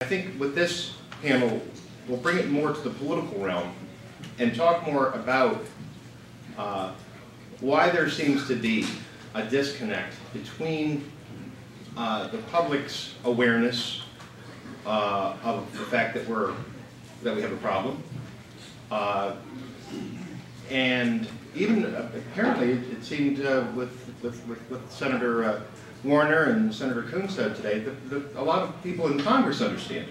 I think with this panel, we'll bring it more to the political realm and talk more about uh, why there seems to be a disconnect between uh, the public's awareness uh, of the fact that we're that we have a problem, uh, and even uh, apparently it, seemed uh, with, with, with, with Senator Warner and Senator Coons said today that, a lot of people in Congress understand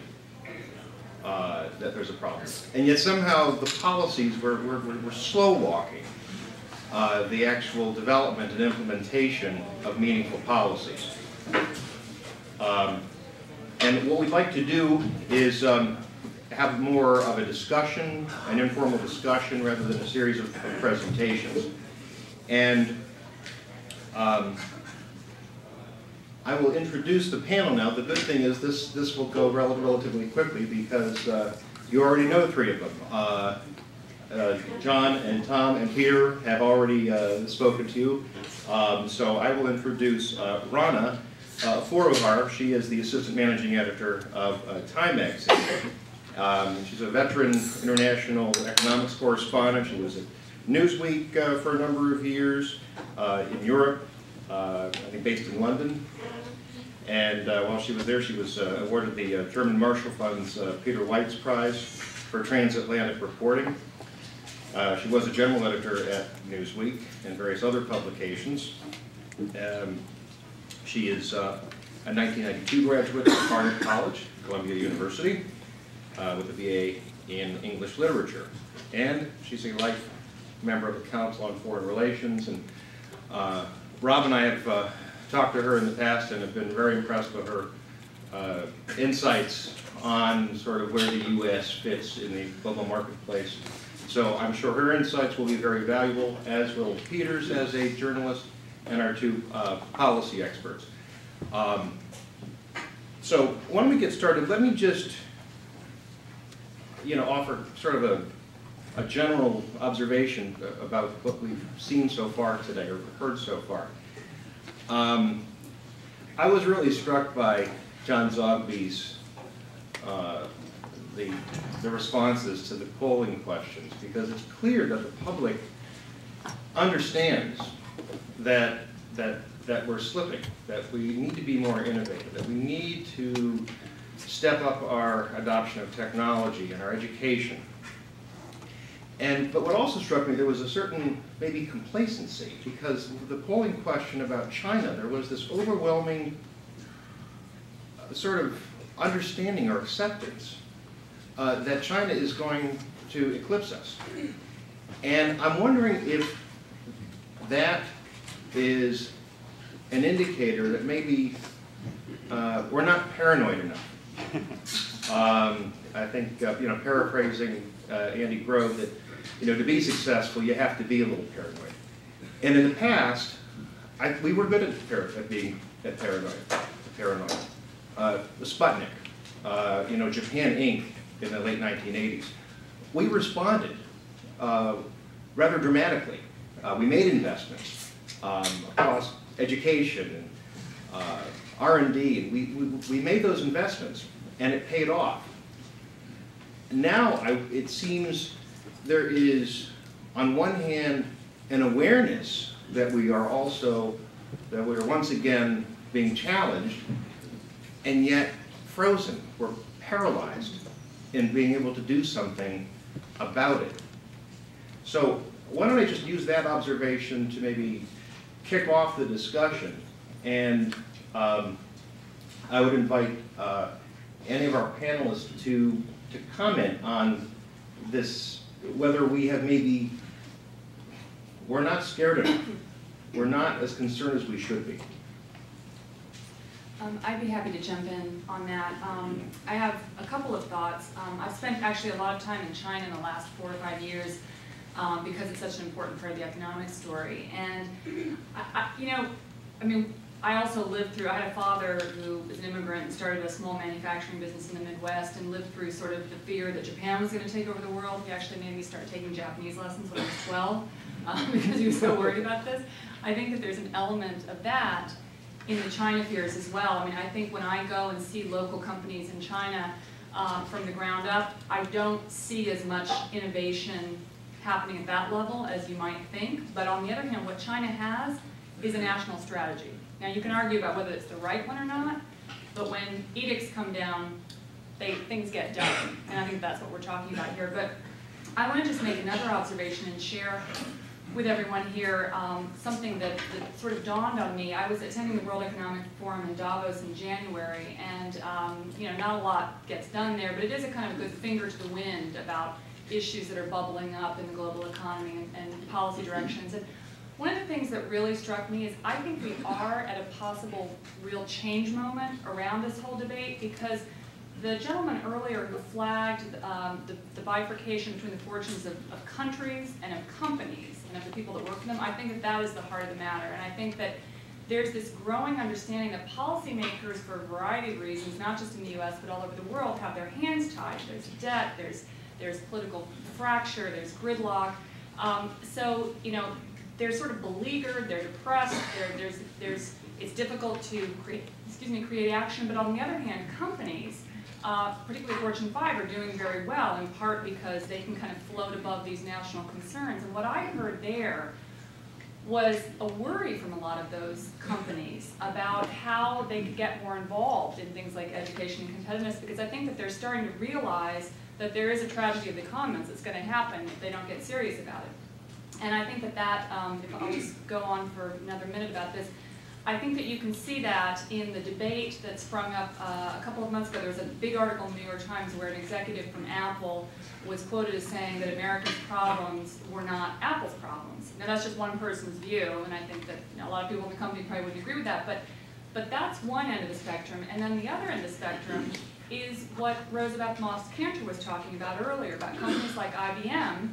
uh, that there's a problem. And yet somehow the policies, we're, we're, we're slow walking uh, the actual development and implementation of meaningful policies. Um, and what we'd like to do is um, have more of a discussion, an informal discussion, rather than a series of, of presentations. And um, I will introduce the panel now. The good thing is this, this will go rel relatively quickly because uh, you already know three of them. Uh, uh, John and Tom and Peter have already uh, spoken to you. Um, so I will introduce uh, Rana uh, Foroohar. She is the assistant managing editor of uh, Time magazine. Um, she's a veteran international economics correspondent. She was at Newsweek for a number of years in Europe, I think based in London. And uh, while she was there, she was uh, awarded the uh, German Marshall Fund's uh, Peter Weitz Prize for transatlantic reporting. Uh, she was a general editor at Newsweek and various other publications. Um, she is uh, a 1992 graduate of Barnard College, Columbia University, uh, with a BA in English Literature. And she's a life member of the Council on Foreign Relations. And uh, Rob and I have uh, talked to her in the past and have been very impressed with her uh, insights on sort of where the U.S. fits in the global marketplace. So I'm sure her insights will be very valuable, as will Peter's as a journalist and our two uh, policy experts. Um, so don't we get started? Let me just, you know, offer sort of a, a general observation about what we've seen so far today or heard so far. Um, I was really struck by John Zogby's uh, the, the responses to the polling questions because it's clear that the public understands that, that, that we're slipping, that we need to be more innovative, that we need to step up our adoption of technology and our education. And, but what also struck me, there was a certain maybe complacency because the polling question about China, there was this overwhelming uh, sort of understanding or acceptance uh, that China is going to eclipse us. And I'm wondering if that is an indicator that maybe uh, we're not paranoid enough. Um, I think, uh, you know, paraphrasing uh, Andy Grove, that, you know, to be successful, you have to be a little paranoid. And in the past, I, we were good at, par at being at paranoid. paranoid. Uh, the Sputnik, uh, you know, Japan Inc. in the late 1980s. We responded uh, rather dramatically. Uh, we made investments um, across education and uh, R&D, and we, we, we, made those investments, and it paid off. Now, I, it seems there is, on one hand, an awareness that we are also, that we are once again being challenged, and yet frozen. We're paralyzed in being able to do something about it. So why don't I just use that observation to maybe kick off the discussion and um, I would invite uh, any of our panelists to, to comment on this, whether we have maybe, we're not scared enough. We're not as concerned as we should be. Um, I'd be happy to jump in on that. Um, I have a couple of thoughts. Um, I've spent actually a lot of time in China in the last four or five years um, because it's such an important part of the economic story. And, I, I, you know, I mean, I also lived through, I had a father who was an immigrant and started a small manufacturing business in the Midwest and lived through sort of the fear that Japan was going to take over the world. He actually made me start taking Japanese lessons when I was 12 um, because he was so worried about this. I think that there's an element of that in the China fears as well. I mean, I think when I go and see local companies in China um, from the ground up, I don't see as much innovation happening at that level as you might think. But on the other hand, what China has is a national strategy. Now, you can argue about whether it's the right one or not, but when edicts come down, they, things get done. And I think that's what we're talking about here. But I want to just make another observation and share with everyone here um, something that, that sort of dawned on me. I was attending the World Economic Forum in Davos in January, and um, you know, not a lot gets done there, but it is a kind of good finger to the wind about issues that are bubbling up in the global economy and, and policy directions. And one of the things that really struck me is I think we are at a possible real change moment around this whole debate because the gentleman earlier who flagged um, the, the bifurcation between the fortunes of, of countries and of companies and of the people that work for them, I think that that is the heart of the matter. And I think that there's this growing understanding that policymakers, for a variety of reasons, not just in the US, but all over the world, have their hands tied. There's debt, there's, there's political fracture, there's gridlock. Um, so, you know, they're sort of beleaguered, they're depressed, they're, there's, there's, it's difficult to create, excuse me, create action. But on the other hand, companies, uh, particularly Fortune 5, are doing very well, in part because they can kind of float above these national concerns. And what I heard there was a worry from a lot of those companies about how they could get more involved in things like education and competitiveness, because I think that they're starting to realize that there is a tragedy of the commons that's going to happen if they don't get serious about it. And I think that that, um, if I'll just go on for another minute about this, I think that you can see that in the debate that sprung up uh, a couple of months ago. There was a big article in the New York Times where an executive from Apple was quoted as saying that America's problems were not Apple's problems. Now that's just one person's view, and I think that you know, a lot of people in the company probably wouldn't agree with that, but, but that's one end of the spectrum. And then the other end of the spectrum is what Rosabeth Moss Kanter was talking about earlier, about companies like IBM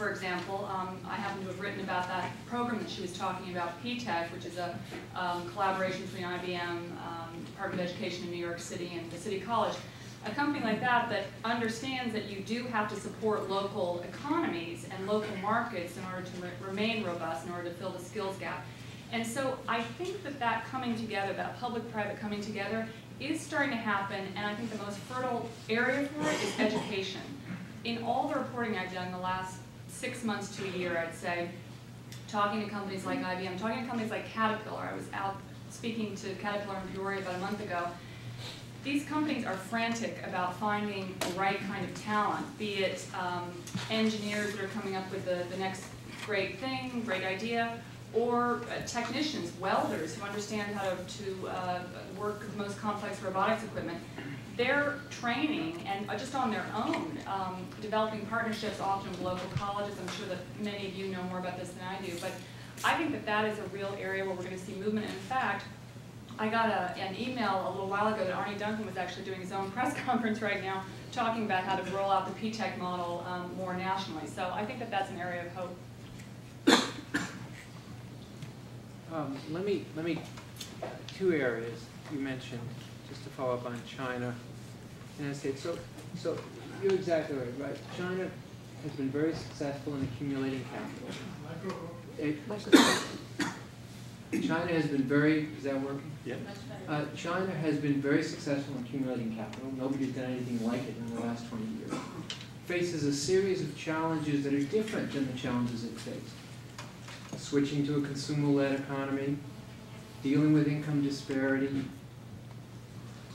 for example, um, I happen to have written about that program that she was talking about, P-TECH, which is a um, collaboration between IBM, um, Department of Education in New York City, and the City College. A company like that that understands that you do have to support local economies and local markets in order to re remain robust, in order to fill the skills gap. And so I think that that coming together, that public-private coming together, is starting to happen, and I think the most fertile area for it is education. In all the reporting I've done the last six months to a year, I'd say, talking to companies like IBM, talking to companies like Caterpillar. I was out speaking to Caterpillar in Peoria about a month ago. These companies are frantic about finding the right kind of talent, be it um, engineers that are coming up with the, the next great thing, great idea, or uh, technicians, welders who understand how to, to uh, work with the most complex robotics equipment they're training and uh, just on their own, um, developing partnerships often with local colleges. I'm sure that many of you know more about this than I do, but I think that that is a real area where we're going to see movement. In fact, I got a, an email a little while ago that Arne Duncan was actually doing his own press conference right now, talking about how to roll out the P-TECH model um, more nationally. So I think that that's an area of hope. Um, let me, let me, two areas you mentioned, just to follow up on China United States. So, so you're exactly right, right? China has been very successful in accumulating capital. It, China has been very, is that working? Yeah. Uh, China has been very successful in accumulating capital. Nobody's done anything like it in the last 20 years. Faces a series of challenges that are different than the challenges it faced. Switching to a consumer-led economy, dealing with income disparity,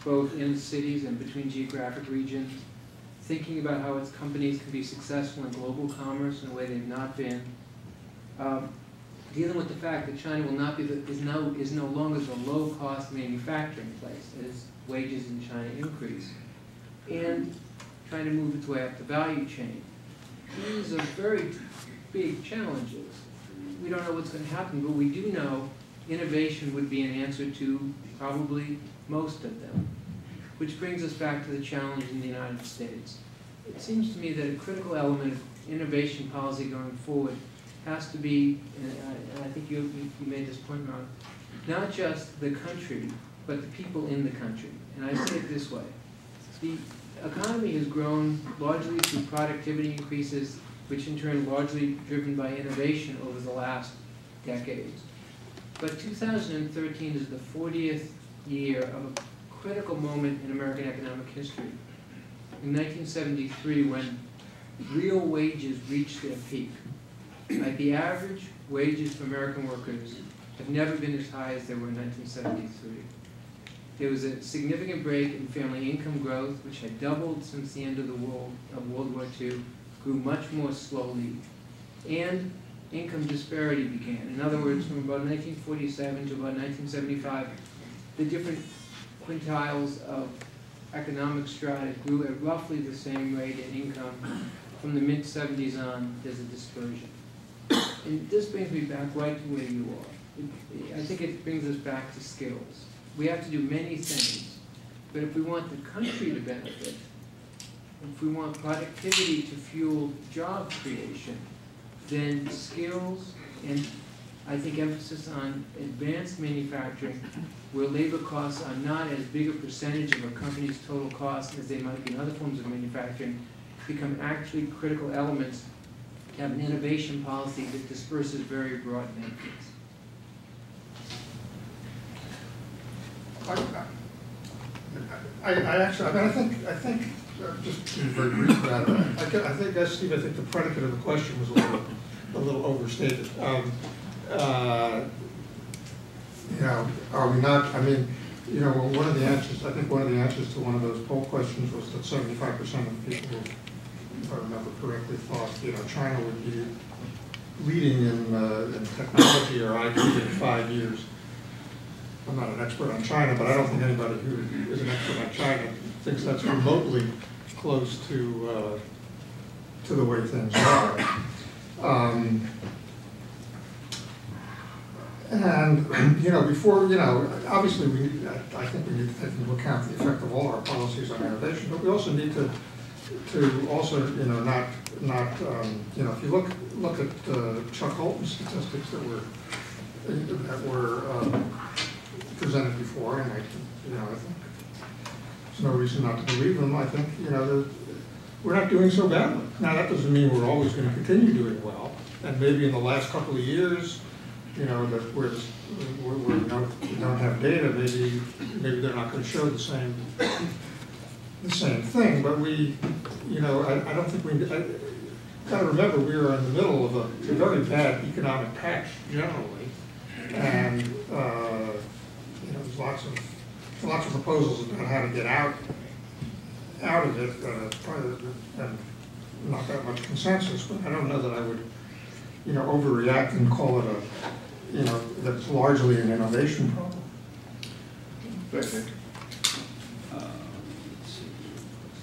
both in cities and between geographic regions, thinking about how its companies can be successful in global commerce in a way they've not been, um, dealing with the fact that China will not be the, is no is no longer the low-cost manufacturing place as wages in China increase, and trying to move its way up the value chain. These are very big challenges. We don't know what's going to happen, but we do know innovation would be an answer to probably most of them. Which brings us back to the challenge in the United States. It seems to me that a critical element of innovation policy going forward has to be, and I, think you, you made this point, Ron, not just the country, but the people in the country. And I say it this way. The economy has grown largely through productivity increases, which in turn largely driven by innovation over the last decades. But 2013 is the 40th year of critical moment in American economic history. In 1973, when real wages reached their peak, like the average wages for American workers have never been as high as they were in 1973. There was a significant break in family income growth, which had doubled since the end of the World, of World War II, grew much more slowly, and income disparity began. In other words, from about 1947 to about 1975, the different quintiles of economic strata grew at roughly the same rate in income. From the mid-70s on, there's a dispersion. And this brings me back right to where you are. I think it brings us back to skills. We have to do many things, but if we want the country to benefit, if we want productivity to fuel job creation, then skills and I think emphasis on advanced manufacturing, where labor costs are not as big a percentage of a company's total cost as they might be in other forms of manufacturing, become actually critical elements to have an innovation policy that disperses very broad benefits. I, I actually, I mean, I think, I think, uh, just to be very brief about it, I, I think, Steve, I think the predicate of the question was a little, a little overstated. Um, uh, You know, are we not, I mean, you know, one of the answers, I think one of the answers to one of those poll questions was that seventy-five percent of people, if I remember correctly, thought, you know, China would be leading in, uh, in technology or IT in five years. I'm not an expert on China, but I don't think anybody who is an expert on China thinks that's remotely close to, uh, to the way things are. Um, And, you know, before, you know, obviously, we, need- I think we need to take into account the effect of all our policies on innovation, but we also need to, to also, you know, not, not, um, you know, if you look, look at uh, Chuck Hulten's statistics that were, that were um, presented before, and I, you know, I think there's no reason not to believe them. I think, you know, we're not doing so badly. Now, that doesn't mean we're always going to continue doing well. And maybe in the last couple of years, you know, that we're, we're, we don't, don't have data, maybe, maybe they're not going to show the same, the same thing. But we, you know, I, I don't think we, I, gotta remember, we are in the middle of a very bad economic patch generally. And, uh, you know, there's lots of, lots of proposals about how to get out, out of it, uh, and not that much consensus, but I don't know that I would, you know, overreact and call it a, you know, that's largely an innovation problem. Uh,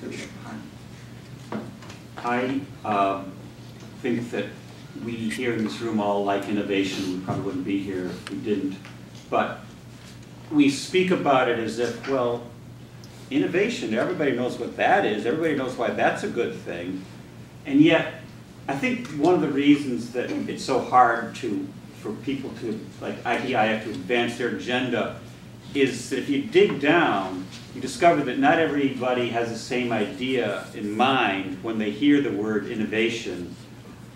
let's see. I um, think that we here in this room all like innovation, we probably wouldn't be here if we didn't. But we speak about it as if, well, innovation, everybody knows what that is, everybody knows why that's a good thing. And yet, I think one of the reasons that it's so hard to, for people to, like ITIF, to advance their agenda is that if you dig down, you discover that not everybody has the same idea in mind when they hear the word innovation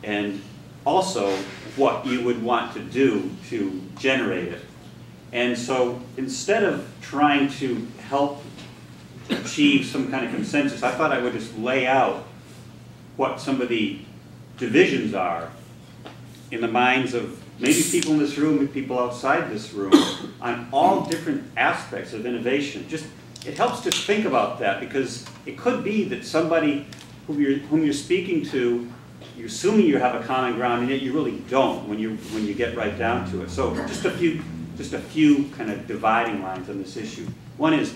and also what you would want to do to generate it. And so instead of trying to help achieve some kind of consensus, I thought I would just lay out what some of the divisions are in the minds of maybe people in this room, and people outside this room, on all different aspects of innovation. Just, it helps to think about that because it could be that somebody whom you're, whom you're speaking to, you're assuming you have a common ground, and yet you really don't when you, when you get right down to it. So just a few, just a few kind of dividing lines on this issue. One is,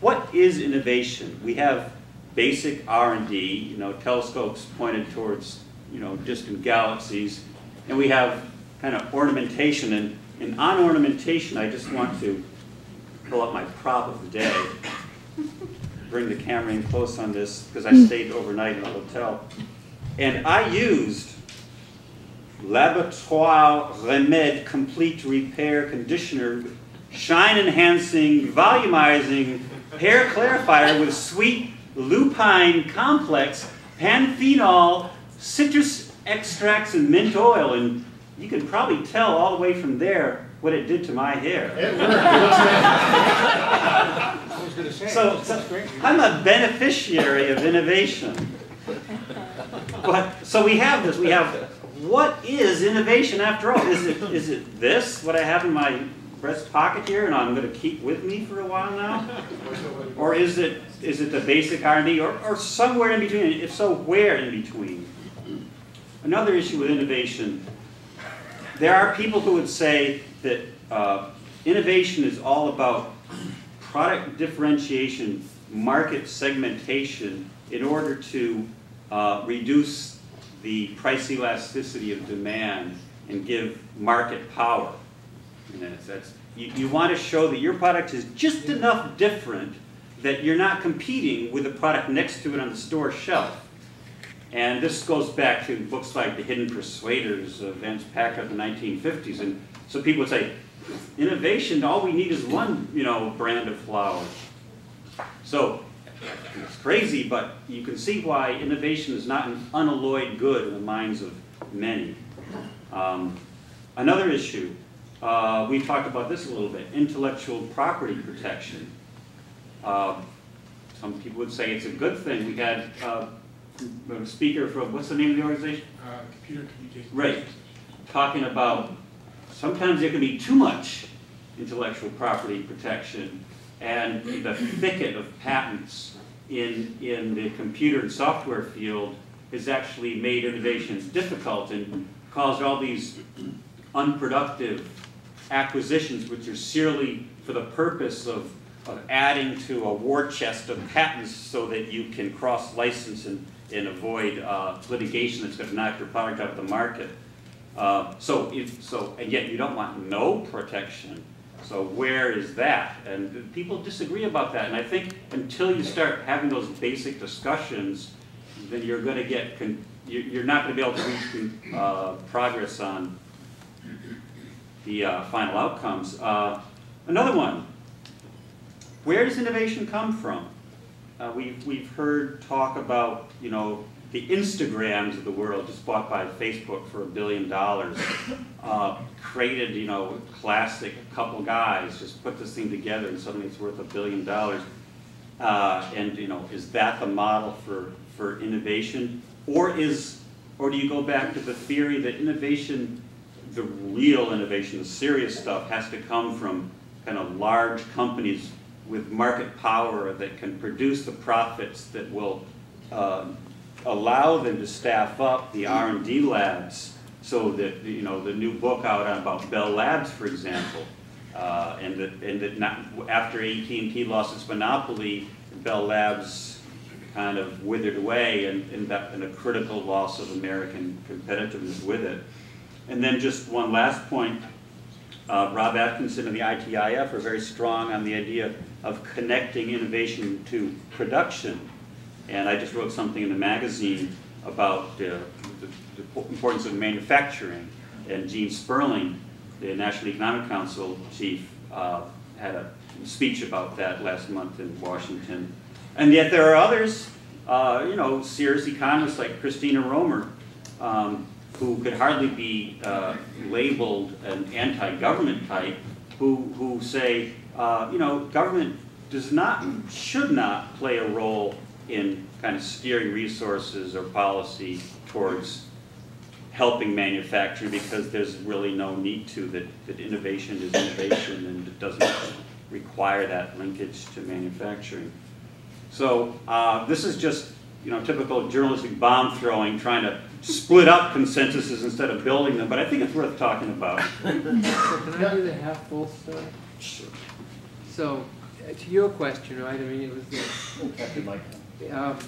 what is innovation? We have basic R&D, you know, telescopes pointed towards, you know, distant galaxies, and we have kind of ornamentation, and, and on ornamentation, I just want to pull up my prop of the day, bring the camera in close on this, because I mm. stayed overnight in a hotel, and I used Laboratoire Remède Complete Repair Conditioner, shine enhancing, volumizing hair clarifier with sweet lupine complex, panthenol, citrus extracts, and mint oil. And you can probably tell all the way from there what it did to my hair. It worked, it looks nice. I was gonna say, So, so. I'm a beneficiary of innovation. But, so we have this, we have, what is innovation after all? Is it, is it this, what I have in my breast pocket here and I'm gonna keep with me for a while now? Or is it, is it the basic R and D or, or somewhere in between? If so, where in between? Another issue with innovation, there are people who would say that uh, innovation is all about product differentiation, market segmentation, in order to uh, reduce the price elasticity of demand and give market power. That's, you, you want to show that your product is just enough different that you're not competing with the product next to it on the store shelf. And this goes back to books like The Hidden Persuaders of Vance Packard in the 1950s. And so people would say, innovation, all we need is one, you know, brand of flour. So it's crazy, but you can see why innovation is not an unalloyed good in the minds of many. Um, another issue, uh, we talked about this a little bit, intellectual property protection. Uh, some people would say it's a good thing. We had uh, speaker from, what's the name of the organization? Uh, computer communication. Right. Talking about sometimes there can be too much intellectual property protection and the thicket of patents in, in the computer and software field has actually made innovations difficult and caused all these unproductive acquisitions which are seriously for the purpose of, of adding to a war chest of patents so that you can cross-license and, and avoid uh, litigation that's going to knock your product out of the market. Uh, so, if, so, and yet you don't want no protection. So where is that? And people disagree about that. And I think until you start having those basic discussions, then you're going to get, you're not going to be able to reach uh, progress on the uh, final outcomes. Uh, Another one, where does innovation come from? Uh, We've, we've heard talk about, you know, the Instagrams of the world just bought by Facebook for a billion dollars. Uh, Created, you know, classic a couple guys, just put this thing together and suddenly it's worth a billion dollars. Uh, And, you know, is that the model for, for innovation? Or is, or do you go back to the theory that innovation, the real innovation, the serious stuff, has to come from kind of large companies with market power that can produce the profits that will um, allow them to staff up the R and D labs so that, you know, the new book out about Bell Labs, for example, uh, and that, and that not, after AT&T lost its monopoly, Bell Labs kind of withered away and, and that, and a critical loss of American competitiveness with it. And then just one last point, uh, Rob Atkinson and the ITIF are very strong on the idea of connecting innovation to production. And I just wrote something in the magazine about uh, the, the importance of manufacturing. And Gene Sperling, the National Economic Council chief, uh, had a speech about that last month in Washington. And yet there are others, uh, you know, serious economists like Christina Romer, um, who could hardly be uh, labeled an anti-government type, who, who say, uh, you know, government does not, should not play a role in kind of steering resources or policy towards helping manufacturing because there's really no need to, that, that innovation is innovation and it doesn't require that linkage to manufacturing. So uh, this is just, you know, typical journalistic bomb throwing, trying to split up consensuses instead of building them, but I think it's worth talking about. So can I do the half full story? So, uh, to your question, right, I mean, it was the, um,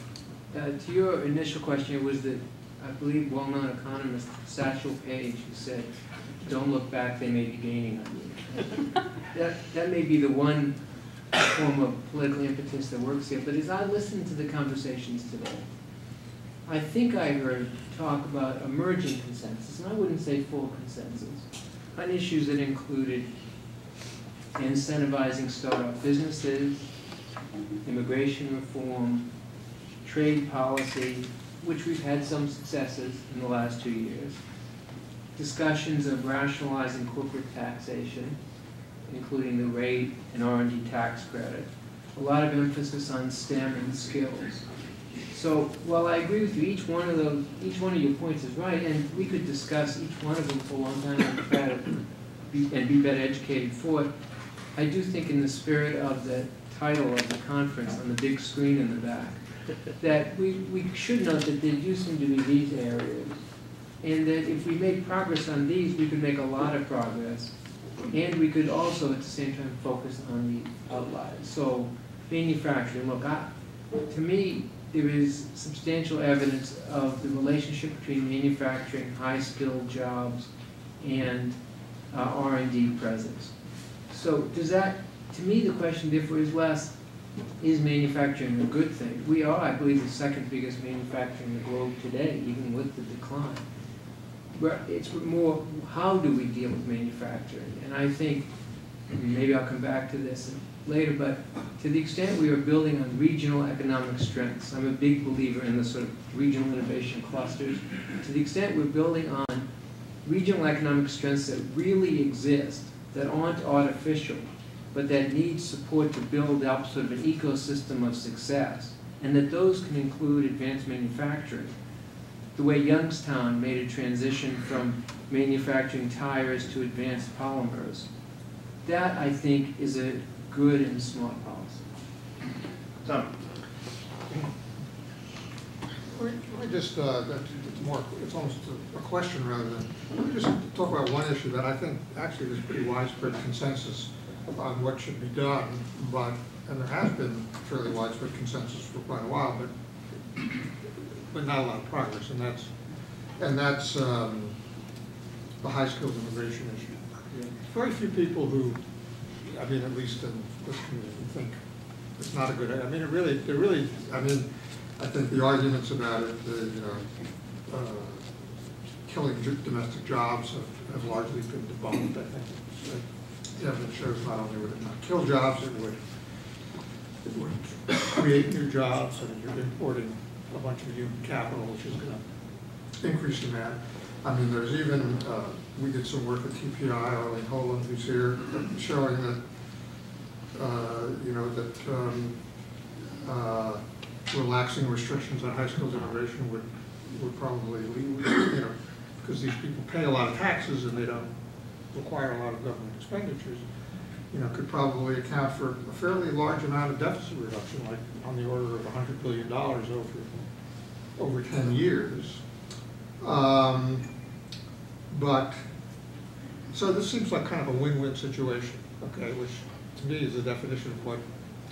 uh, to your initial question, it was the, I believe, well-known economist Satchel Paige who said, don't look back, they may be gaining on you. That, that may be the one form of political impetus that works here, but as I listened to the conversations today, I think I heard talk about emerging consensus, and I wouldn't say full consensus, on issues that included incentivizing startup businesses, immigration reform, trade policy, which we've had some successes in the last two years, discussions of rationalizing corporate taxation, including the rate and R and D tax credit. A lot of emphasis on STEM and skills. So while I agree with you, each one of those, each one of your points is right, and we could discuss each one of them for a long time and try to be, and be better educated for it. I do think in the spirit of the title of the conference on the big screen in the back, that we, we should note that there do seem to be these areas. And that if we make progress on these, we could make a lot of progress. And we could also, at the same time, focus on the outliers. So manufacturing, look, I, to me, there is substantial evidence of the relationship between manufacturing, high-skilled jobs, and uh, R and D presence. So does that, to me, the question therefore is less, is manufacturing a good thing? We are, I believe, the second biggest manufacturer in the globe today, even with the decline. But it's more, how do we deal with manufacturing? And I think, maybe I'll come back to this later, but to the extent we are building on regional economic strengths, I'm a big believer in the sort of regional innovation clusters. To the extent we're building on regional economic strengths that really exist, that aren't artificial, but that need support to build up sort of an ecosystem of success, and that those can include advanced manufacturing. The way Youngstown made a transition from manufacturing tires to advanced polymers. That, I think, is a good and smart policy. Tom? Let me let me just, uh, it's, more, it's almost a- a question rather than, let me just talk about one issue that I think actually there's pretty widespread consensus on what should be done, but, and there has been fairly widespread consensus for quite a while, but, but not a lot of progress, and that's, and that's um, the high-skilled immigration issue. Very few people who, I mean, at least in this community, think it's not a good, I mean, it really, it really, I mean, I think the arguments about it, the, you know, uh, killing domestic jobs have, have largely been debunked, I think. Evidence shows not only would it not kill jobs, it would, it would create new jobs, and you're importing a bunch of human capital, which is gonna increase demand. I mean, there's even, uh, we did some work at TPI, Arlene Holen, who's here, showing that, uh, you know, that, um, uh, relaxing restrictions on high schools immigration would, would probably lead, you know, because these people pay a lot of taxes and they don't require a lot of government expenditures, you know, could probably account for a fairly large amount of deficit reduction, like on the order of hundred billion dollars over, over ten years. Um, But, so this seems like kind of a win-win situation, okay, which to me is the definition of what,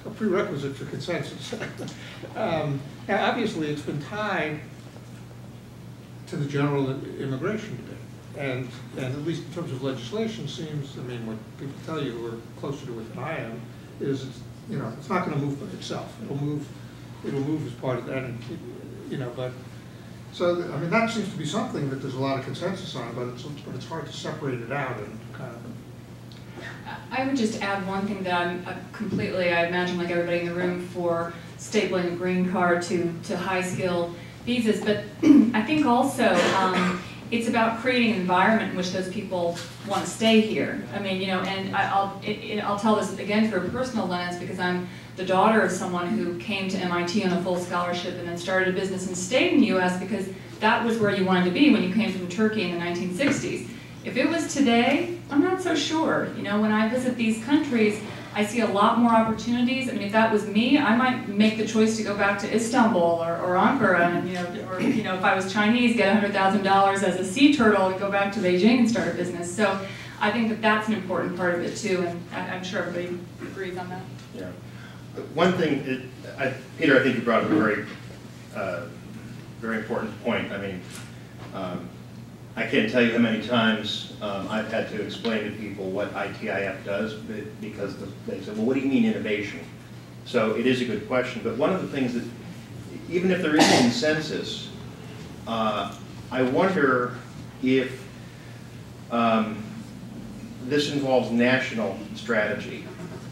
a prerequisite for consensus. Um, Now, obviously, it's been tied to the general immigration debate. And, and at least in terms of legislation, seems, I mean, what people tell you who are closer to it than I am, is, you know, it's not gonna move by itself. It'll move, it'll move as part of that, and, you know, but, so, I mean, that seems to be something that there's a lot of consensus on, but it's, but it's hard to separate it out and kind of, I would just add one thing that I'm uh, completely, I imagine like everybody in the room for stapling a green card to, to high skill visas, but I think also, um, it's about creating an environment in which those people want to stay here. I mean, you know, and I- I'll, it, it, I'll tell this again through a personal lens because I'm the daughter of someone who came to MIT on a full scholarship and then started a business and stayed in the US because that was where you wanted to be when you came from Turkey in the 1960s. If it was today, I'm not so sure. You know, when I visit these countries, I see a lot more opportunities. I mean, if that was me, I might make the choice to go back to Istanbul or, or Ankara, and you know, or you know, if I was Chinese, get hundred thousand dollars as a sea turtle and go back to Beijing and start a business. So, I think that that's an important part of it too, and I, I'm sure everybody agrees on that. Yeah. One thing, it- I- Peter, I think you brought up a very, uh, very important point. I mean, um, I can't tell you how many times um, I've had to explain to people what ITIF does be- because the- they say, well, what do you mean innovation? So it is a good question, but one of the things that, even if there is consensus, uh, I wonder if um, this involves national strategy,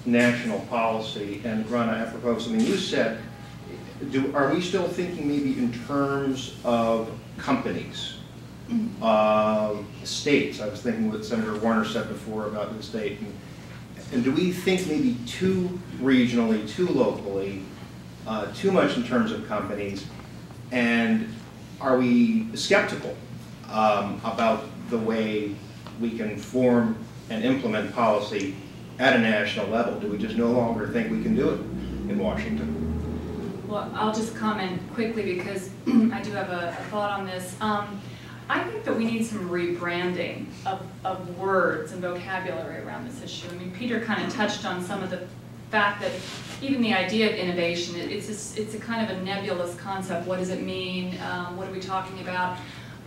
national policy, and Rana, apropos, mean, you said, do, are we still thinking maybe in terms of companies? Um, states. I was thinking what Senator Warner said before about the state. And- And do we think maybe too regionally, too locally, uh, too much in terms of companies? And are we skeptical um, about the way we can form and implement policy at a national level? Do we just no longer think we can do it in Washington? Well, I'll just comment quickly because I do have a, a thought on this. Um, I think that we need some rebranding of, of words and vocabulary around this issue. I mean, Peter kind of touched on some of the fact that even the idea of innovation, it- it's, a- it's a kind of a nebulous concept. What does it mean? Um, what are we talking about?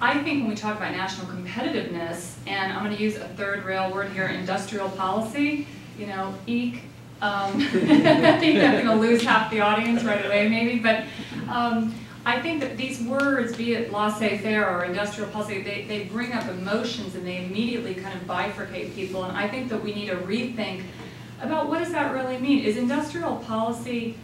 I think when we talk about national competitiveness, and I'm gonna use a third rail word here, industrial policy, you know, eek, um, I think I'm gonna lose half the audience right away maybe, but, um, I think that these words, be it laissez-faire or industrial policy, they, they bring up emotions and they immediately kind of bifurcate people, and I think that we need to rethink about what does that really mean? Is industrial policy,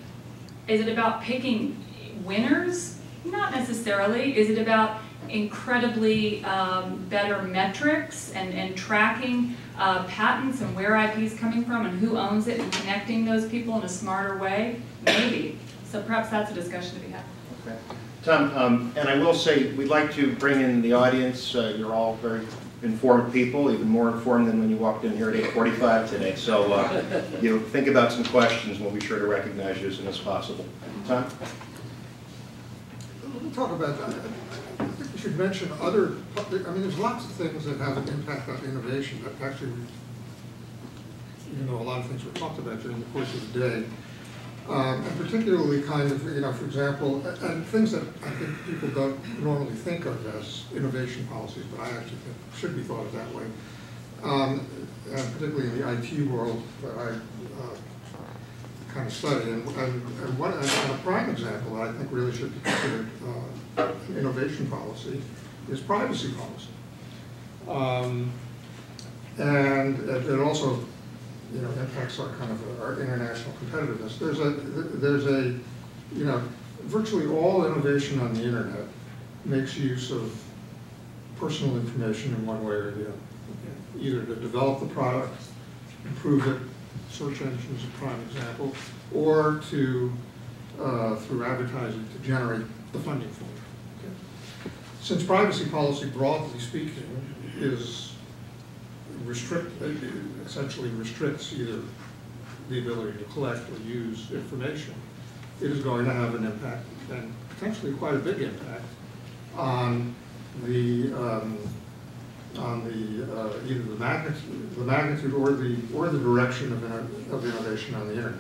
is it about picking winners? Not necessarily. Is it about incredibly um, better metrics and, and tracking uh, patents and where IP is coming from and who owns it and connecting those people in a smarter way? Maybe. So perhaps that's a discussion to be had. Tom, um, and I will say, we'd like to bring in the audience. Uh, You're all very informed people, even more informed than when you walked in here at 8:45 today. So, uh, you know, think about some questions, we'll be sure to recognize you as soon as possible. Tom? We'll talk about that. I think we should mention other, I mean, there's lots of things that have an impact on innovation actually, even though a lot of things were talked about during the course of the day, um, and particularly kind of, you know, for example, and things that I think people don't normally think of as innovation policies, but I actually think should be thought of that way. Um, particularly in the IT world that I uh, kind of study. And, and, and one, and a prime example that I think really should be considered uh, innovation policy is privacy policy. Um, and it also, you know, impacts our kind of our international competitiveness. There's a, there's a, you know, virtually all innovation on the internet makes use of personal information in one way or the other. Either to develop the product, improve it, search engine is a prime example, or to, uh, through advertising, to generate the funding for it. Okay. Since privacy policy, broadly speaking, is restrict, essentially restricts either the ability to collect or use information, it is going to have an impact, and potentially quite a big impact, on the, um, on the, uh, either the magnitude, the magnitude or the, or the direction of, of innovation on the internet.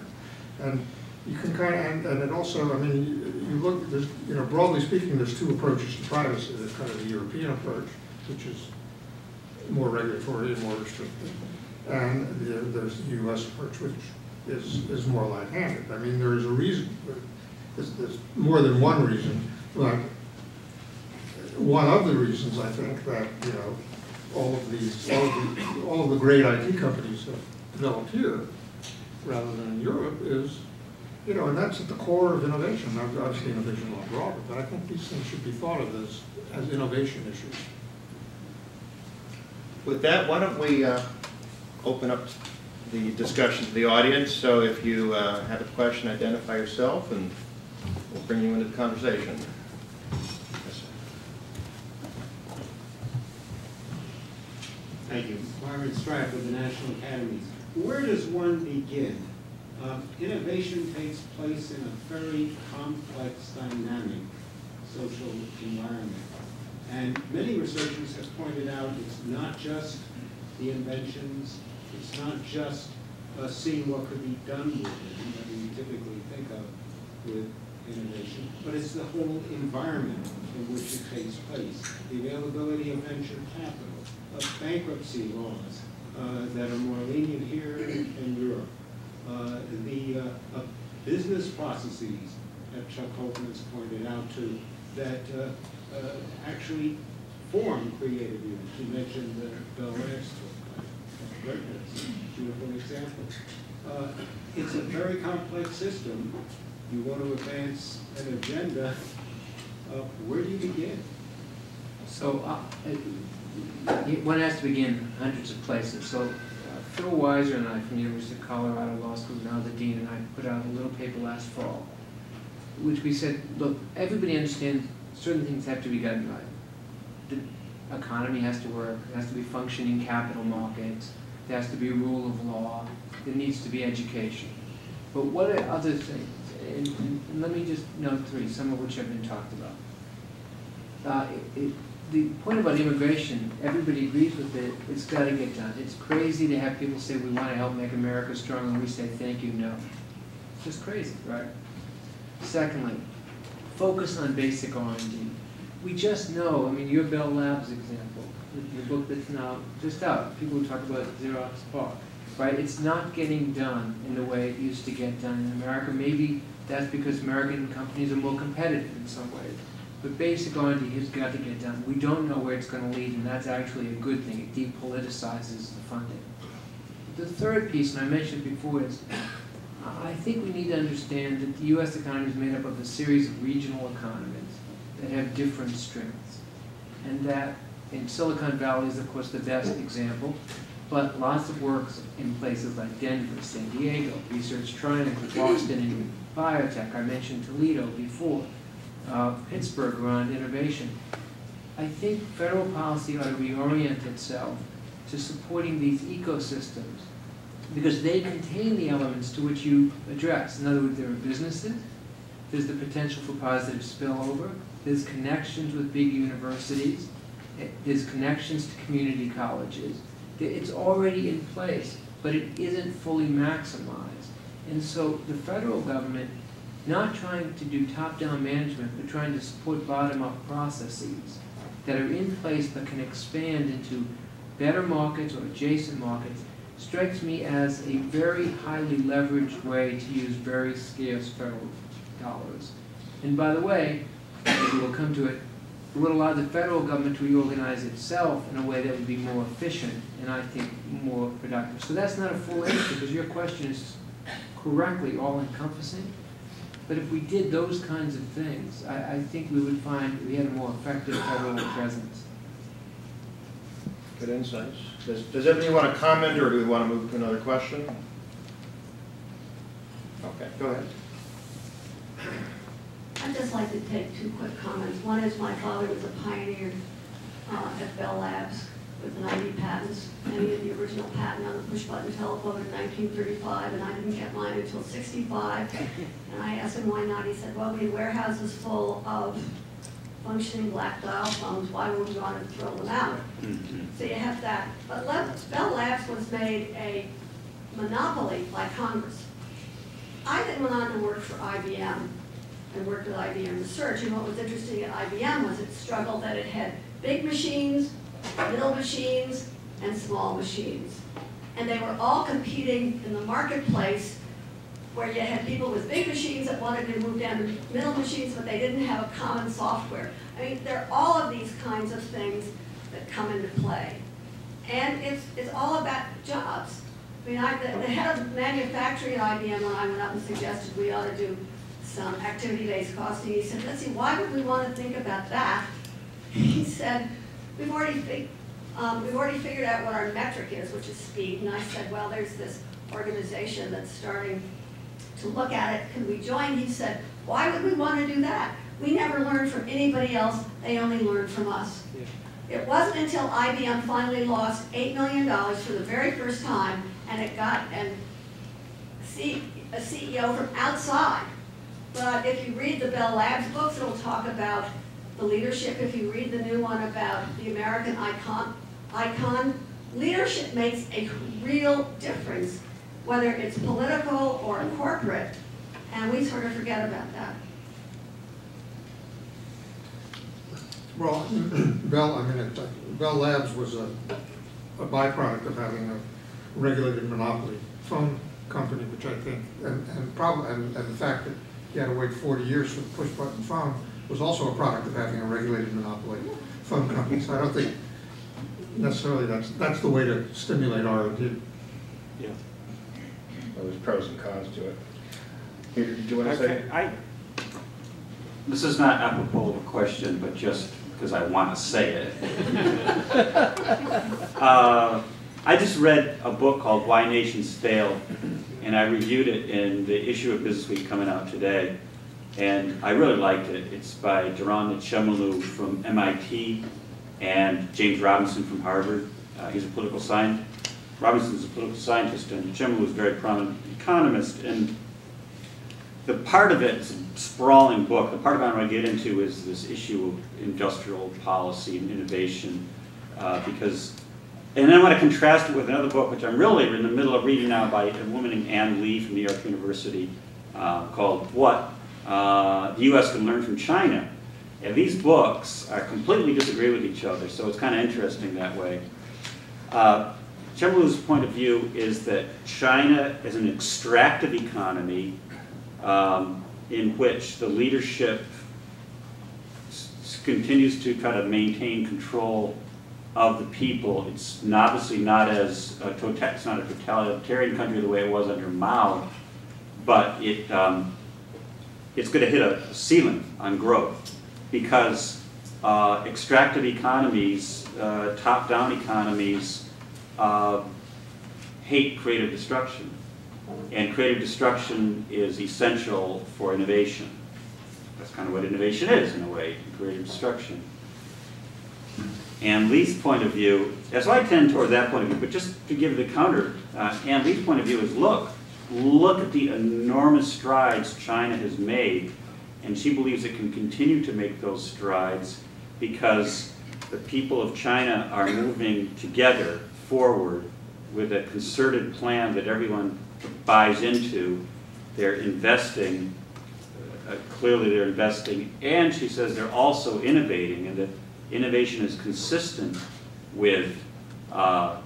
And you can kind of, and, and it also, I mean, you you look, you know, broadly speaking, there's two approaches to privacy. There's kind of the European approach, which is more regulatory and more restrictive. And the, there's the US approach, which is, is more light-handed. I mean, there is a reason, there's, there's more than one reason, but one of the reasons, I think, that, you know, all of these, all of the, all of the great IT companies have developed here, rather than in Europe, is, you know, and that's at the core of innovation. I've, I've Obviously, innovation a lot broader, but I think these things should be thought of as, as innovation issues. With that, why don't we uh, open up the discussion to the audience? So if you uh, have a question, identify yourself, and we'll bring you into the conversation. Yes. Thank you. Byron Stripe with the National Academies. Where does one begin? Um, Innovation takes place in a very complex, dynamic social environment. And many researchers have pointed out it's not just the inventions, it's not just uh, seeing what could be done with it, that we typically think of with innovation, but it's the whole environment in which it takes place. The availability of venture capital, of bankruptcy laws uh, that are more lenient here in Europe, uh, the uh, business processes that Chuck Hulten has pointed out to that uh, actually form creative units. You mentioned the Bell Labs book. That's a beautiful example. Uh, It's a very complex system. You want to advance an agenda, uh, where do you begin? So, uh, one has to begin hundreds of places. So uh, Phil Weiser and I from the University of Colorado Law School, now the dean, and I put out a little paper last fall, which we said, look, everybody understands certain things have to be done right. The economy has to work, there has to be functioning capital markets, there has to be rule of law, there needs to be education. But what are other things? And, and let me just note three, some of which have been talked about. Uh, it, it, the point about immigration, everybody agrees with it, it's gotta get done. It's crazy to have people say, we wanna help make America strong, and we say, thank you, no. It's just crazy, right? Secondly, focus on basic R and D. We just know, I mean, your Bell Labs example, the- book that's now just out, people who talk about Xerox PARC, right? It's not getting done in the way it used to get done in America. Maybe that's because American companies are more competitive in some ways. But basic R and D has got to get done. We don't know where it's gonna lead, and that's actually a good thing. It depoliticizes the funding. The third piece, and I mentioned before, is I think we need to understand that the US economy is made up of a series of regional economies that have different strengths. And that, in Silicon Valley is of course the best example, but lots of works in places like Denver, San Diego, Research Triangle, Boston, and biotech. I mentioned Toledo before, uh, Pittsburgh around innovation. I think federal policy ought to reorient itself to supporting these ecosystems because they contain the elements to which you address. In other words, there are businesses, there's the potential for positive spillover, there's connections with big universities, eh, there's connections to community colleges. It's already in place, but it isn't fully maximized. And so the federal government, not trying to do top-down management, but trying to support bottom-up processes that are in place but can expand into better markets or adjacent markets, strikes me as a very highly leveraged way to use very scarce federal dollars. And by the way, we'll come to it, it would allow the federal government to reorganize itself in a way that would be more efficient and I think more productive. So that's not a full answer because your question is correctly all encompassing. But if we did those kinds of things, I, I think we would find we had a more effective federal presence. Good insights. Does, does anybody want to comment, or do we want to move to another question? Okay, go ahead. I'd just like to take two quick comments. One is my father was a pioneer uh, at Bell Labs with 90 patents, and had the original patent on the push-button telephone in 1935, and I didn't get mine until 65. And I asked him why not. He said, well, we had warehouses full of functioning black dial phones. Why would we want to throw them out? Mm-hmm. So you have that. But Bell Labs was made a monopoly by Congress. I then went on to work for IBM and worked with IBM Research. And what was interesting at IBM was it struggled that it had big machines, middle machines, and small machines. And they were all competing in the marketplace where you had people with big machines that wanted to move down to middle machines, but they didn't have a common software. I mean, there are all of these kinds of things that come into play. And it's, it's all about jobs. I mean, I, the, the head of manufacturing at IBM, when I went up and suggested we ought to do some activity-based costing, he said, Let's see, why would we want to think about that? He said, we've already, um, we've already figured out what our metric is, which is speed. And I said, well, there's this organization that's starting to look at it, can we join? He said, why would we want to do that? We never learned from anybody else, they only learned from us. It wasn't until IBM finally lost $8 million for the very first time, and it got an, a CEO from outside. But if you read the Bell Labs books, it'll talk about the leadership. If you read the new one about the American icon, icon, leadership makes a real difference, whether it's political or corporate, and we sort of forget about that. Well, Bell, I mean, it- Bell Labs was a a byproduct of having a regulated monopoly phone company, which I think, and, and probably, and, and the fact that you had to wait forty years for the push-button phone was also a product of having a regulated monopoly phone company. So I don't think necessarily that's, that's the way to stimulate R and D. Yeah. There's pros and cons to it. Here, Do you want to say? I, this is not apropos of a question, but just because I want to say it. Uh, I just read a book called Why Nations Fail, and I reviewed it in the issue of Business Week coming out today. And I really liked it. It's by Daron Acemoglu from MIT and James Robinson from Harvard. Uh, he's a political scientist. Robinson's a political scientist, and Acemoglu is a very prominent economist. And the part of it is a sprawling book. The part of it I want to get into is this issue of industrial policy and innovation, uh, because, and then I want to contrast it with another book, which I'm really in the middle of reading now by a woman named Ann Lee from New York University, uh, called What uh, the U.S. Can Learn from China. And these books are completely disagree with each other, so it's kind of interesting that way. Uh, Acemoglu's point of view is that China is an extractive economy um, in which the leadership continues to try to maintain control of the people. It's obviously not as a tota- it's not a totalitarian country the way it was under Mao, but it um, it's going to hit a ceiling on growth because uh, extractive economies, uh, top-down economies, hate creative destruction. And creative destruction is essential for innovation. That's kind of what innovation is, in a way, creative destruction. And Lee's point of view, that's I tend toward that point of view, but just to give the counter, uh, Lee's point of view is, look, look at the enormous strides China has made, and she believes it can continue to make those strides because the people of China are moving together forward with a concerted plan that everyone buys into. They're investing, uh, clearly they're investing, and she says they're also innovating, and that innovation is consistent with uh,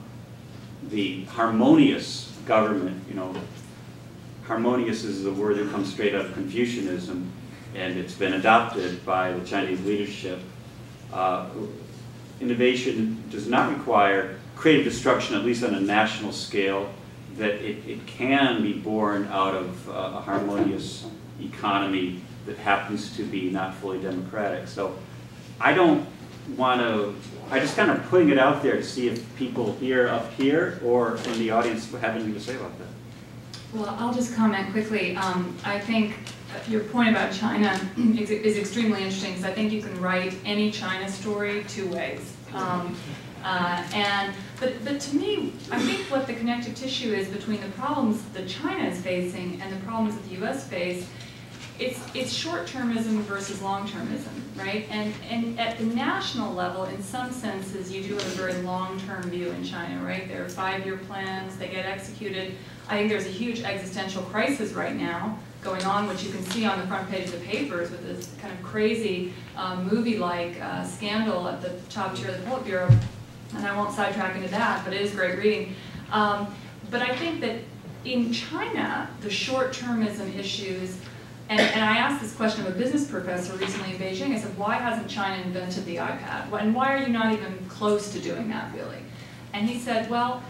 the harmonious government, you know, harmonious is the word that comes straight out of Confucianism, and it's been adopted by the Chinese leadership. Uh, innovation does not require creative destruction, at least on a national scale, that it, it can be born out of uh, a harmonious economy that happens to be not fully democratic. So I don't want to, I just kind of putting it out there to see if people here up here or in the audience have anything to say about that. Well, I'll just comment quickly. Um, I think your point about China is, is extremely interesting because I think you can write any China story two ways. Um, uh, and but but to me, I think what the connective tissue is between the problems that China is facing and the problems that the U.S. face. It's, it's short-termism versus long-termism, right? And, and at the national level, in some senses, you do have a very long-term view in China, right? There are five-year plans, they get executed. I think there's a huge existential crisis right now going on, which you can see on the front page of the papers with this kind of crazy um, movie-like uh, scandal at the top tier of the Politburo. And I won't sidetrack into that, but it is great reading. Um, but I think that in China, the short-termism issues, and, and I asked this question of a business professor recently in Beijing, I said, why hasn't China invented the iPad? And why are you not even close to doing that, really? And he said, well,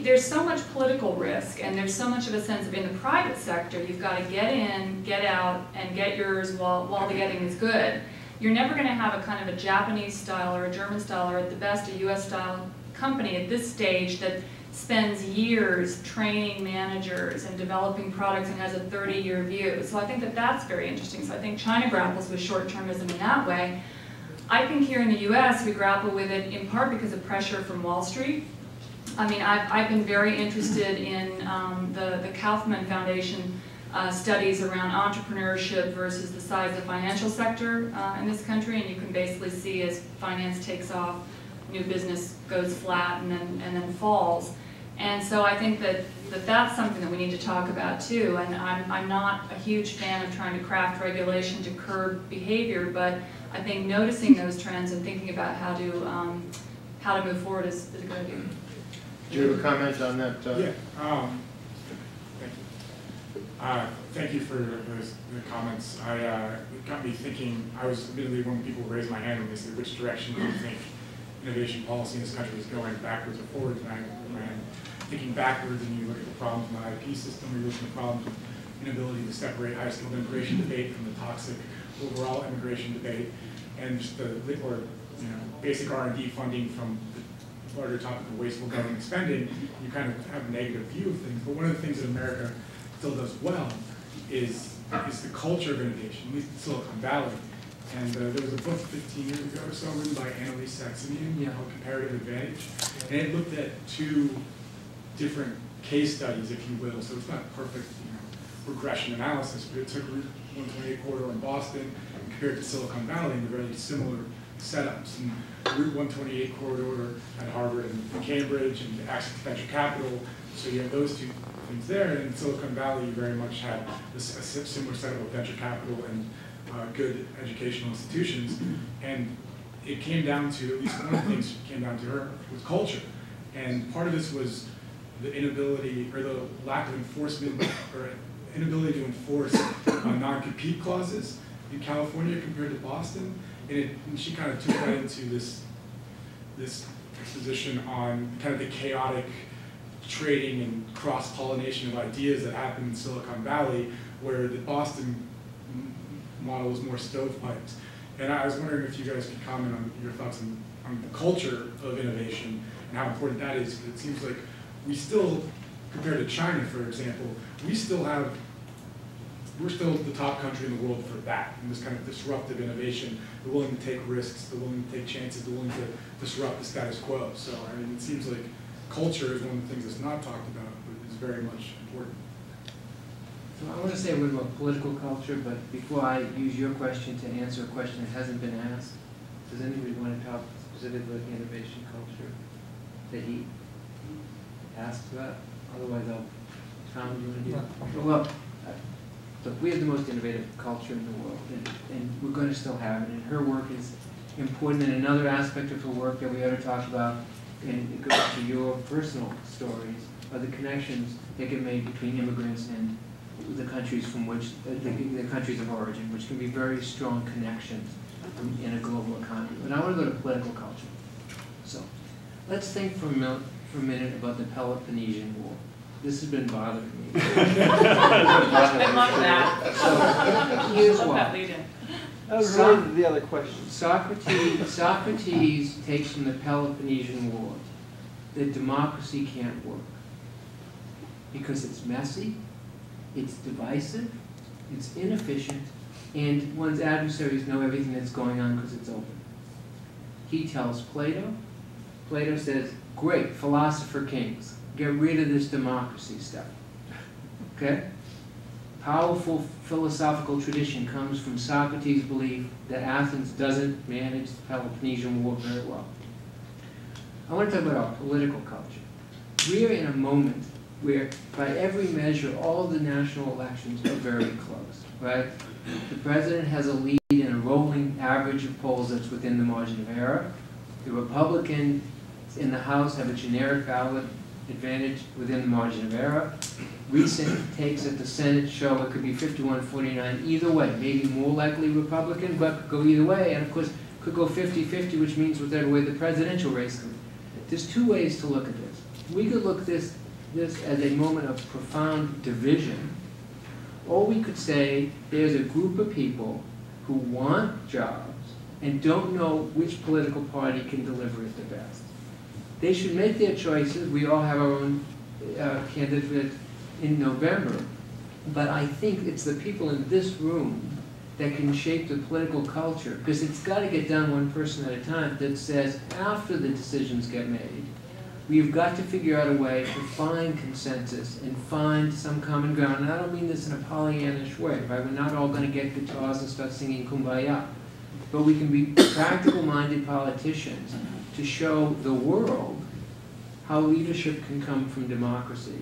there's so much political risk and there's so much of a sense of in the private sector, you've got to get in, get out, and get yours while, while the getting is good. You're never going to have a kind of a Japanese style or a German style or at the best a US style company at this stage that spends years training managers and developing products and has a 30-year view. So I think that that's very interesting. So I think China grapples with short-termism in that way. I think here in the US we grapple with it in part because of pressure from Wall Street I mean, I've, I've been very interested in um, the, the Kauffman Foundation uh, studies around entrepreneurship versus the size of the financial sector uh, in this country, and you can basically see as finance takes off, new business goes flat and then, and then falls. And so I think that, that that's something that we need to talk about too, and I'm, I'm not a huge fan of trying to craft regulation to curb behavior, but I think noticing those trends and thinking about how to, um, how to move forward is, is a good idea. Do you have a comment on that? uh, Yeah, um, thank you. Uh, thank you for those, the comments. I, uh, it got me thinking, I was admittedly one of the people who raised my hand when they said, which direction do you think innovation policy in this country is going, backwards or forwards? And I, I'm thinking backwards and you look at the problems in the IP system, you look at the problems with inability to separate high skilled immigration debate from the toxic overall immigration debate. and just the, or, you know, basic R and D funding from the larger topic of wasteful government spending, you kind of have a negative view of things. But one of the things that America still does well is, is the culture of innovation, at least in Silicon Valley. And uh, there was a book fifteen years ago or so written by AnnaLee Saxenian Yeah. called Comparative Advantage. And it looked at two different case studies, if you will, so it's not perfect, you know, regression analysis, but it took Route one twenty-eight corridor in Boston and compared to Silicon Valley in the very similar setups. And Route one twenty-eight corridor at Harvard and Cambridge and access to venture capital, so you have those two things there. And in Silicon Valley, you very much had this, a si- similar setup of venture capital and uh, good educational institutions. And it came down to, at least one of the things came down to her, was culture. And part of this was the inability, or the lack of enforcement, or inability to enforce uh, non-compete clauses in California compared to Boston. And it, and she kind of took that into this, this position on kind of the chaotic trading and cross-pollination of ideas that happen in Silicon Valley, where the Boston model is more stovepipes. And I was wondering if you guys could comment on your thoughts on, on the culture of innovation and how important that is, because it seems like we still, compared to China, for example, we still have, we're still the top country in the world for that, in this kind of disruptive innovation, the willing to take risks, the willing to take chances, the willing to disrupt the status quo. So, I mean, it seems like culture is one of the things that's not talked about, but is very much important. So I want to say a word about political culture, but before I use your question to answer a question that hasn't been asked, does anybody want to talk specifically about the innovation culture that he asked about? Otherwise, I'll, Tom, do you want to do it? Well, look, uh, look, we have the most innovative culture in the world, and, and we're going to still have it, and her work is important, and another aspect of her work that we ought to talk about, and it goes to your personal stories, are the connections that get made between immigrants and the countries from which, uh, the, the countries of origin, which can be very strong connections in a global economy. But I want to go to political culture. So, let's think for a minute, for a minute about the Peloponnesian War. This has been bothering me. I love that. So, here's Love that why. That was related the other question. Socrates, Socrates takes from the Peloponnesian War that democracy can't work. Because it's messy, it's divisive, it's inefficient, and one's adversaries know everything that's going on because it's open. He tells Plato, Plato says, great, philosopher kings, get rid of this democracy stuff. Okay? Powerful philosophical tradition comes from Socrates' belief that Athens doesn't manage the Peloponnesian War very well. I want to talk about our political culture. We are in a moment where, by every measure, all the national elections are very close, right? The president has a lead in a rolling average of polls that's within the margin of error. The Republicans in the House have a generic ballot advantage within the margin of error. Recent takes at the Senate show it could be 51-49 either way, maybe more likely Republican, but could go either way, and of course, could go 50-50, which means whatever way the presidential race could. There's two ways to look at this. We could look this, this as a moment of profound division, or we could say there's a group of people who want jobs and don't know which political party can deliver it the best. They should make their choices. We all have our own uh, candidate in November. But I think it's the people in this room that can shape the political culture, because it's got to get done one person at a time, that says after the decisions get made, we've got to figure out a way to find consensus and find some common ground. And I don't mean this in a Pollyannish way, right? We're not all going to get guitars and start singing Kumbaya. But we can be practical-minded politicians to show the world how leadership can come from democracy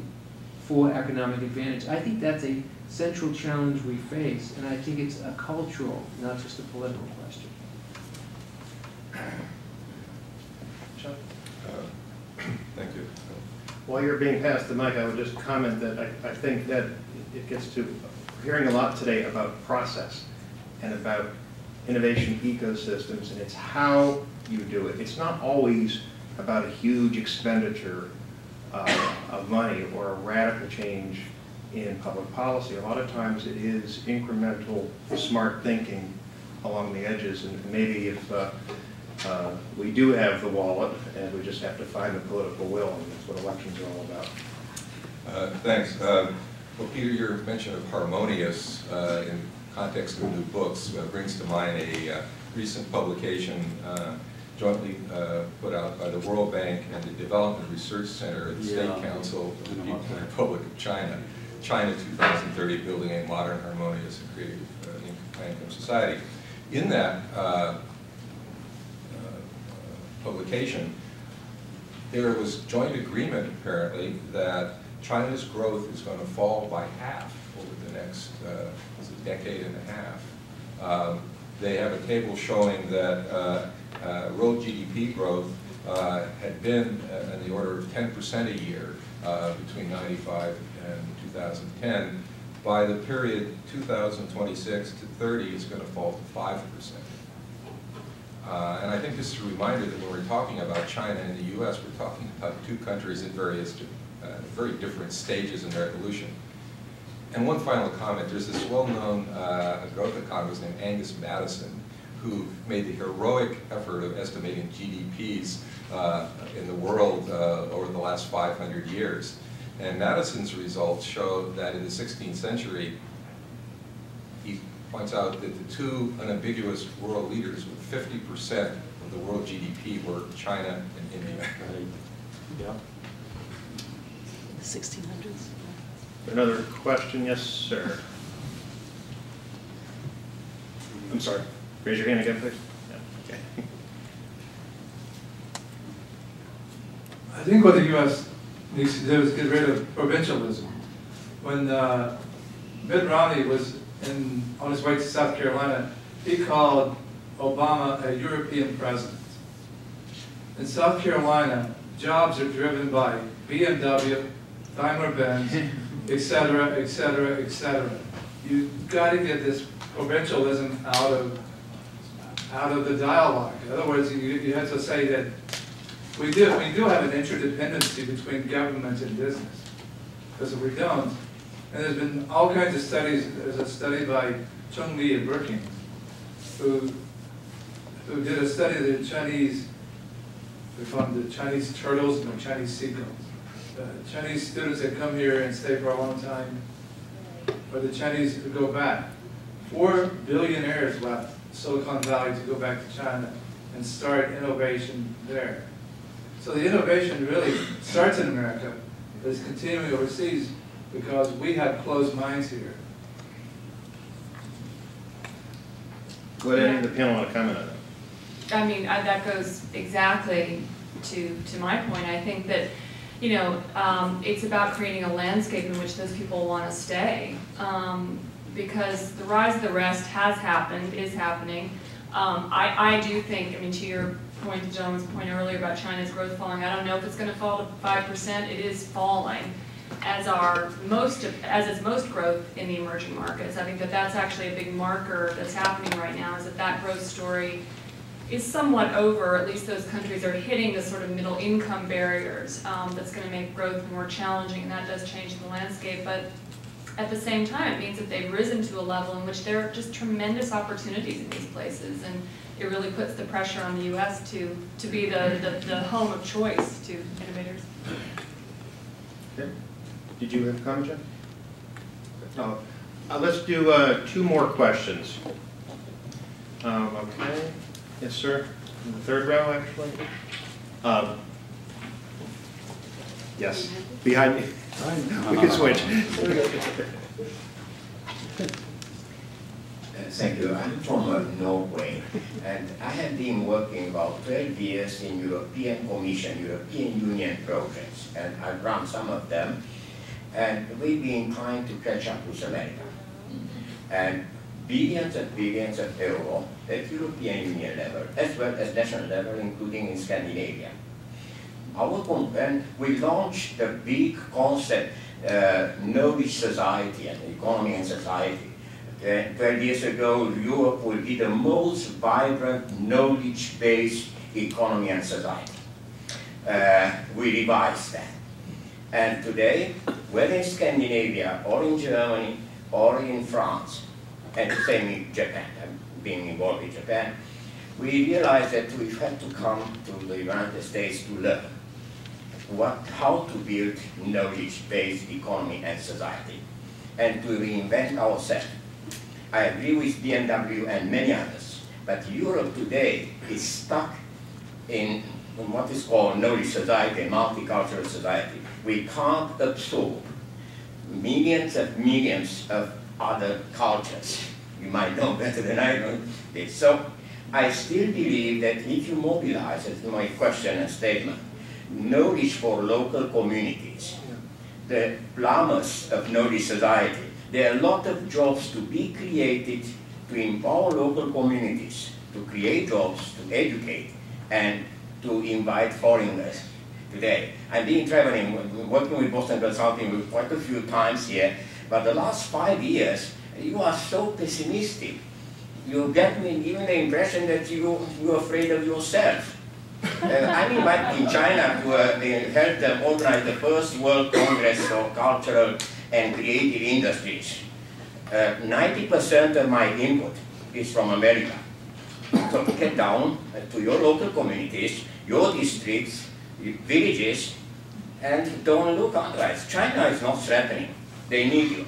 for economic advantage. I think that's a central challenge we face, and I think it's a cultural, not just a political question. Thank you. While you're being passed the mic, I would just comment that I, I think that it gets to, we're hearing a lot today about process and about innovation ecosystems, and it's how you do it. It's not always about a huge expenditure uh, of money or a radical change in public policy. A lot of times it is incremental, smart thinking along the edges, and maybe if uh, uh, we do have the wallet, and we just have to find the political will, and that's what elections are all about. Uh, Thanks. Uh, Well, Peter, your mention of harmonious uh, in context of new books uh, brings to mind a recent publication jointly uh, put out by the World Bank and the Development Research Center at the State Council of the People's Republic of China, China 2030, Building a Modern, Harmonious, and Creative uh, Income Society. In that uh, uh, publication, there was joint agreement apparently that China's growth is going to fall by half over the next uh, decade and a half. Um, They have a table showing that uh, world GDP growth uh, had been uh, in the order of 10% a year uh, between 95 and 2010. By the period 2026 to 30, it's going to fall to 5%. Uh, And I think this is a reminder that when we're talking about China and the US, we're talking about two countries in various, uh, very different stages in their evolution. And one final comment, there's this well-known growth economist named Angus Maddison, who made the heroic effort of estimating GDPs uh, in the world uh, over the last 500 years. And Maddison's results show that in the 16th century, he points out that the two unambiguous world leaders with 50% of the world GDP were China and India. Yeah. The 1600s. Another question? Yes, sir. I'm sorry. Raise your hand again, please. Yeah, okay. I think what the U.S. needs to do is get rid of provincialism. When uh, Mitt Romney was in, on his way to South Carolina, he called Obama a European president. In South Carolina, jobs are driven by BMW, Daimler-Benz, et cetera, et cetera, et cetera. You've got to get this provincialism out of, out of the dialogue. In other words, you, you have to say that we do, we do have an interdependency between government and business. Because if we don't, and there's been all kinds of studies, there's a study by Cheng Li at Brookings, who, who did a study of the Chinese, we found the Chinese turtles and the Chinese seagulls. Chinese students that come here and stay for a long time, or the Chinese who go back. Four billionaires left Silicon Valley to go back to China and start innovation there. So the innovation really starts in America, but is continuing overseas because we have closed minds here. Go ahead, any of the panel want to comment on that? I mean, I- that goes exactly to, to my point. I think that, you know, um, it's about creating a landscape in which those people want to stay. Um, Because the rise of the rest has happened, is happening. Um, I, I do think, I mean, to your point, the gentleman's point earlier about China's growth falling, I don't know if it's gonna fall to five percent, it is falling. As are most of, as is most growth in the emerging markets. I think that that's actually a big marker that's happening right now, is that that growth story is somewhat over, at least those countries are hitting the sort of middle income barriers, um, that's gonna make growth more challenging, and that does change the landscape, but at the same time, it means that they've risen to a level in which there are just tremendous opportunities in these places, and it really puts the pressure on the US to, to be the, the, the home of choice to innovators. Okay. Did you have a comment, Jeff? No. Uh, let's do, uh, two more questions. Um, okay, yes, sir, in the third row, actually. Um, Yes, behind me. We can switch. Thank you. I'm from uh, Norway, and I have been working about 12 years in European Commission, European Union projects, and I've run some of them. And we've been trying to catch up with America. And billions and billions of euro at European Union level, as well as national level, including in Scandinavia. Our and we launched the big concept, uh, knowledge society and economy and society. Uh, 12 years ago, Europe will be the most vibrant, knowledge-based economy and society. Uh, we revised that. And today, whether in Scandinavia or in Germany or in France, and the same in Japan, being involved in Japan, we realized that we had to come to the United States to learn what, how to build knowledge-based economy and society, and to reinvent ourselves. I agree with BMW and many others, but Europe today is stuck in what is called knowledge society, multicultural society. We can't absorb millions and millions of other cultures. You might know better than I know this. So I still believe that if you mobilize, as my question and statement, knowledge for local communities, the plumbers of knowledge society, there are a lot of jobs to be created to empower local communities, to create jobs, to educate, and to invite foreigners today. I've been traveling, working with Boston Consulting quite a few times here, but the last five years, you are so pessimistic. You get me even the impression that you, you're afraid of yourself. Uh, I'm invited in China to uh, help them organize the first World Congress of Cultural and Creative Industries. 90% of my input is from America. So get down to your local communities, your districts, villages, and don't look otherwise. China is not threatening. They need you.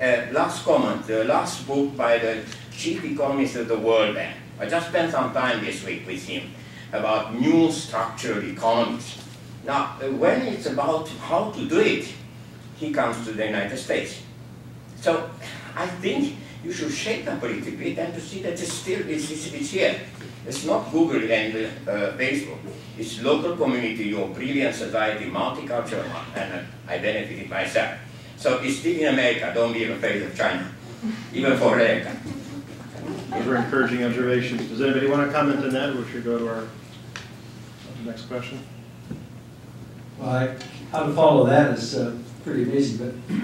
Uh, last comment, the last book by the chief economist of the World Bank. I just spent some time this week with him about new structural economies. Now, when it's about how to do it, he comes to the United States. So I think you should shake up a little bit and to see that it's still it's, it's, it's here. It's not Google and uh, Facebook. It's local community, your brilliant society, multicultural and uh, I benefited myself. So it's still in America. Don't be afraid of China, even for America. Those are encouraging observations. Does anybody want to comment on that, or should go to our next question? Well, how to follow that is uh, pretty amazing, but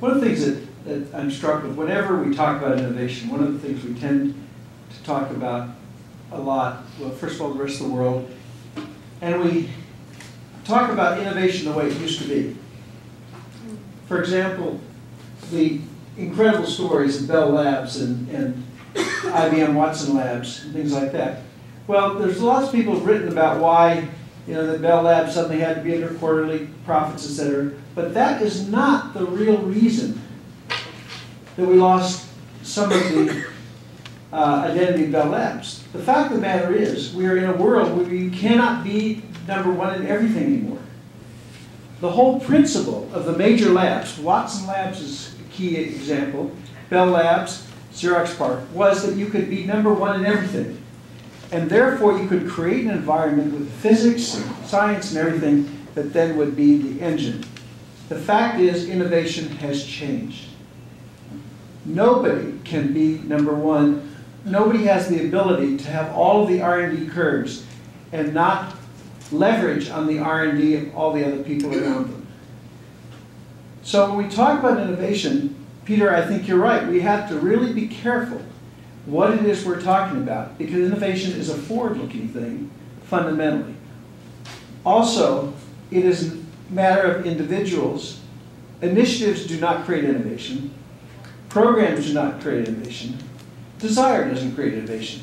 one of the things that, that I'm struck with, whenever we talk about innovation, one of the things we tend to talk about a lot, well, first of all, the rest of the world, and we talk about innovation the way it used to be. For example, the incredible stories of Bell Labs and, and IBM Watson Labs and things like that. Well, there's lots of people who've written about why you know, the Bell Labs suddenly had to be under quarterly profits, et cetera. But that is not the real reason that we lost some of the uh, identity of Bell Labs. The fact of the matter is, we are in a world where you cannot be number one in everything anymore. The whole principle of the major labs, Watson Labs is a key example, Bell Labs, Xerox PARC, was that you could be number one in everything. And therefore, you could create an environment with physics science and everything that then would be the engine. The fact is, innovation has changed. Nobody can be number one. Nobody has the ability to have all of the R&D curves and not leverage on the R&D of all the other people around them. So when we talk about innovation, Peter, I think you're right. We have to really be careful what it is we're talking about, because innovation is a forward-looking thing, fundamentally. Also, it is a matter of individuals. Initiatives do not create innovation. Programs do not create innovation. Desire doesn't create innovation.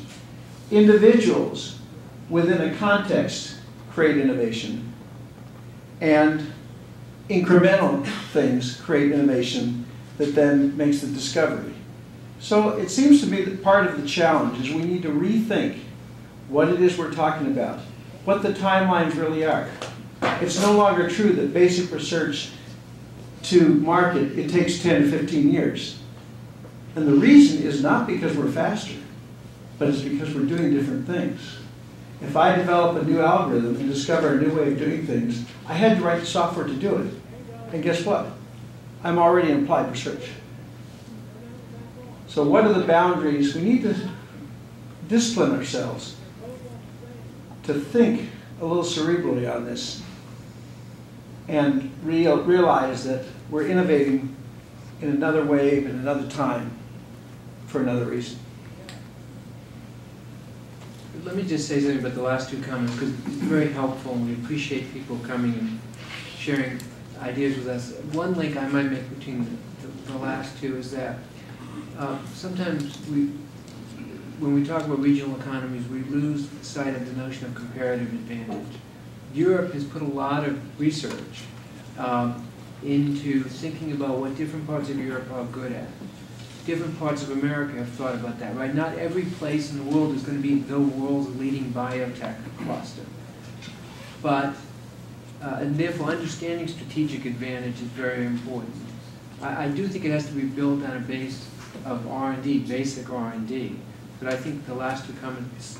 Individuals within a context create innovation. And incremental things create innovation that then makes the discovery. So it seems to me that part of the challenge is we need to rethink what it is we're talking about, what the timelines really are. It's no longer true that basic research to market, it takes 10 to 15 years. And the reason is not because we're faster, but it's because we're doing different things. If I develop a new algorithm and discover a new way of doing things, I had to write the software to do it. And guess what? I'm already in applied research. So what are the boundaries? We need to discipline ourselves to think a little cerebrally on this and real, realize that we're innovating in another wave, in another time, for another reason. Let me just say something about the last two comments, because it's very helpful, and we appreciate people coming and sharing ideas with us. One link I might make between the, the, the last two is that um, sometimes we when we talk about regional economies, we lose sight of the notion of comparative advantage. Europe has put a lot of research um, into thinking about what different parts of Europe are good at. Different parts of America have thought about that, right? Not every place in the world is going to be the world's leading biotech cluster. But, uh, and therefore, understanding strategic advantage is very important. I, I do think it has to be built on a base of R and D, basic R and D. But I think the last two comments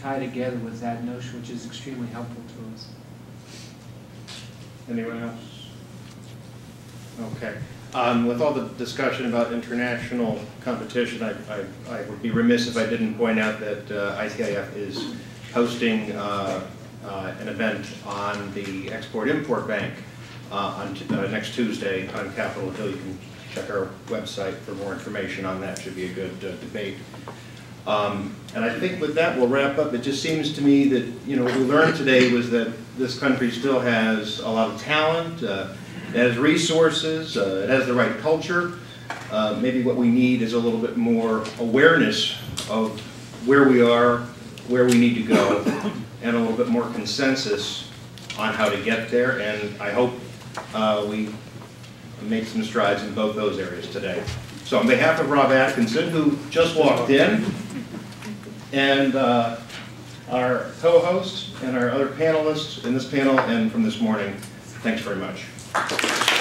tie together with that notion, which is extremely helpful to us. Anyone else? Okay. Um, With all the discussion about international competition, I, I- I would be remiss if I didn't point out that uh, ITIF is hosting uh, uh, an event on the Export-Import Bank uh, on uh, next Tuesday on Capitol Hill. You can check our website for more information on that. Should be a good uh, debate. Um, And I think with that, we'll wrap up. It just seems to me that, you know, what we learned today was that this country still has a lot of talent, uh, it has resources, uh, it has the right culture. Uh, Maybe what we need is a little bit more awareness of where we are, where we need to go, and a little bit more consensus on how to get there. And I hope uh, we made some strides in both those areas today. So on behalf of Rob Atkinson, who just walked in, and uh, our co-hosts and our other panelists in this panel and from this morning, thanks very much.